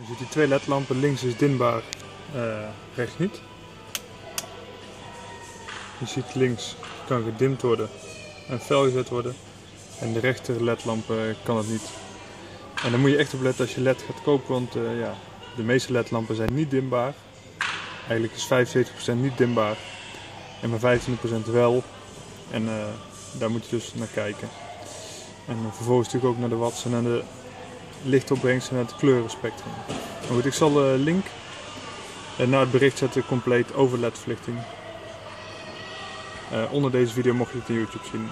Je ziet die twee ledlampen, links is dimbaar, uh, rechts niet. Je ziet links kan gedimd worden en fel gezet worden. En de rechter ledlamp kan het niet. En dan moet je echt op letten als je led gaat kopen, want uh, ja, de meeste ledlampen zijn niet dimbaar. Eigenlijk is 75% niet dimbaar en maar 25% wel. En uh, daar moet je dus naar kijken. En vervolgens natuurlijk ook naar de watts en de lichtopbrengst en het kleurenspectrum. Maar goed, ik zal de link naar het bericht zetten compleet over ledverlichting. onder deze video mocht je het in YouTube zien.